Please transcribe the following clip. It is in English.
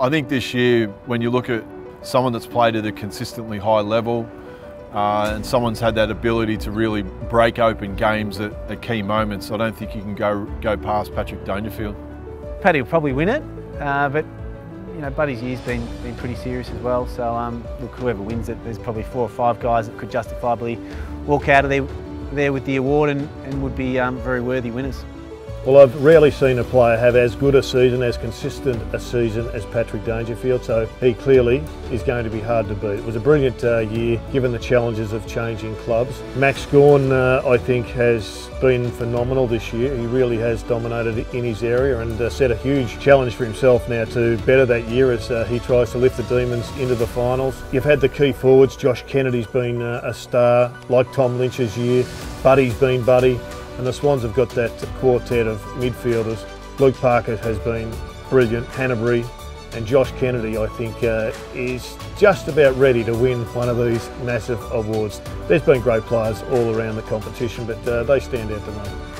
I think this year, when you look at someone that's played at a consistently high level, uh, and someone's had that ability to really break open games at, at, key moments, I don't think you can go go past Patrick Dangerfield. Paddy will probably win it, uh, but you know Buddy's year's been been pretty serious as well. So um, look, whoever wins it, there's probably four or five guys that could justifiably walk out of there there with the award and, and would be um, very worthy winners. Well, I've rarely seen a player have as good a season, as consistent a season as Patrick Dangerfield, so he clearly is going to be hard to beat. It was a brilliant uh, year given the challenges of changing clubs. Max Gawn, uh, I think, has been phenomenal this year. He really has dominated in his area and uh, set a huge challenge for himself now to better that year as uh, he tries to lift the Demons into the finals. You've had the key forwards. Josh Kennedy's been uh, a star, like Tom Lynch's year. Buddy's been Buddy and the Swans have got that quartet of midfielders. Luke Parker has been brilliant, Hannebery and Josh Kennedy I think uh, is just about ready to win one of these massive awards. There's been great players all around the competition but uh, they stand out to me.